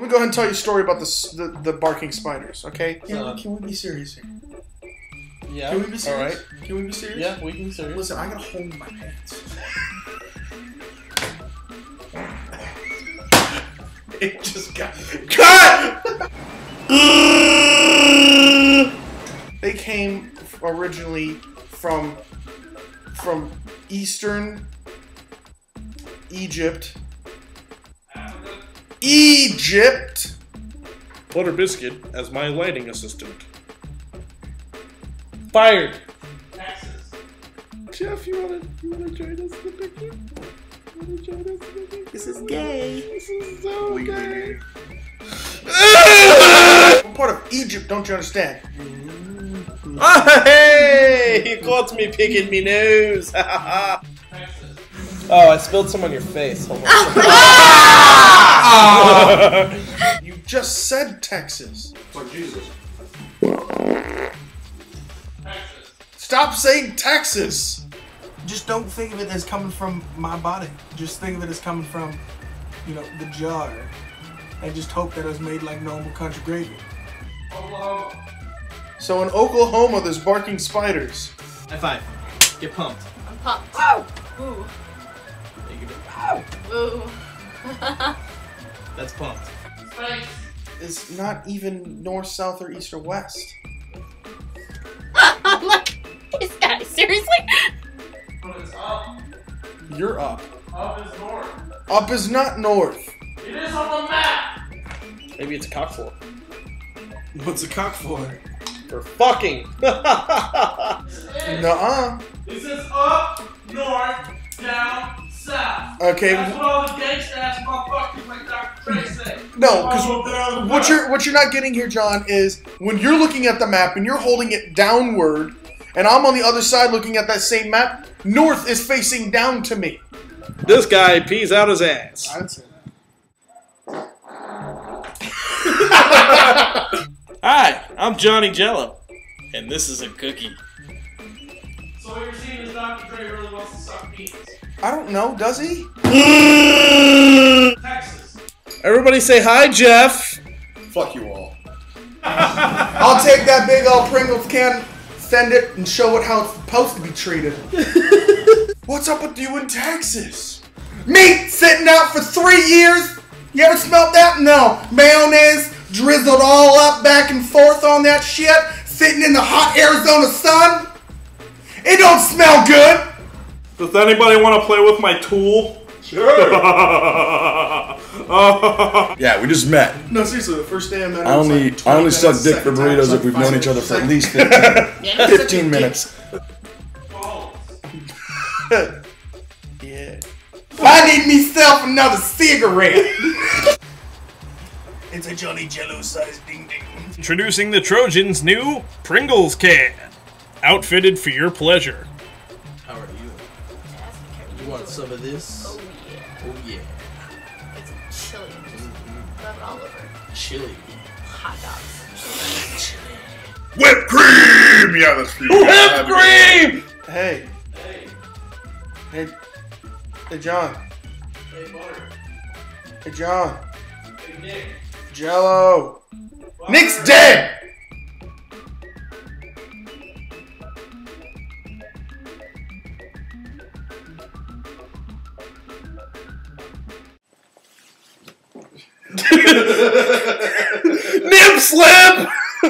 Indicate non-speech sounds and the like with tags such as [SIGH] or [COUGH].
Let me go ahead and tell you a story about the the, the barking spiders. Okay? Can, Uh, can we be serious here? Yeah. Can we be serious? Alright. Can we be serious? Yeah, we can be serious. Listen, I gotta hold my pants. [LAUGHS] it just got Cut! [LAUGHS] they came originally from from eastern Egypt. Egypt. Butter Biscuit as my lighting assistant. Fired. Jeff, you wanna you wanna join us in the picture? You wanna join us in the picture? This is gay. This is so gay. I'm part of Egypt don't you understand? Ah, hey! He caught me picking me nose. [LAUGHS] oh, I spilled some on your face. Hold on. Oh, ah! You just said Texas. Fuck Jesus. Stop saying Texas. Just don't think of it as coming from my body. Just think of it as coming from, you know, the jar. And just hope that it was made like normal country gravy. So in Oklahoma, there's barking spiders. High five. Get pumped. I'm pumped. Ow! Ooh. Ooh. [LAUGHS] That's pumped. It's not even north, south, or east or west. I'm like, this guy, seriously? But it's up. You're up. Up is north. Up is not north. It is on the map. Maybe it's a cock for. What's a cock for? For fucking. [LAUGHS] Nuh-uh. It says up, north, say. No, because Follow down the what you're what you're not getting here, John, is when you're looking at the map and you're holding it downward, and I'm on the other side looking at that same map. North is facing down to me. this guy pees out his ass. I'd say [LAUGHS] Hi, I'm Johnny Jello, and this is a cookie. So what you're seeing is Dr. Dre really wants to suck penis. I don't know. Does he? Texas. [LAUGHS] Everybody say hi, Jeff. Fuck you all. I'll take that big old Pringles can, send it, and show it how it's supposed to be treated. [LAUGHS] What's up with you in Texas? Meat sitting out for three years? You ever smelled that? No. Mayonnaise drizzled all up back and forth on that shit, sitting in the hot Arizona sun? It don't smell good. Does anybody want to play with my tool? Sure. [LAUGHS] yeah, we just met. No, seriously, the first day I met I only I only suck dick for burritos if we've known each other for at least 15, Yeah. 15 minutes. [LAUGHS] Yeah. I need myself another cigarette. [LAUGHS] it's a Johnny Jello sized ding ding. Introducing the Trojans' new Pringles can, outfitted for your pleasure. Some of this? Oh yeah. Oh yeah. It's chili. Just mm-hmm. rub it all over. Chili. Hot dogs. chili. Whipped cream! Yeah, that's for you. Whipped cream! Hey. Hey. Hey. Hey, John. Hey, Butter. Hey, John. Hey, Nick. Jello. Nick's dead. Nip slip!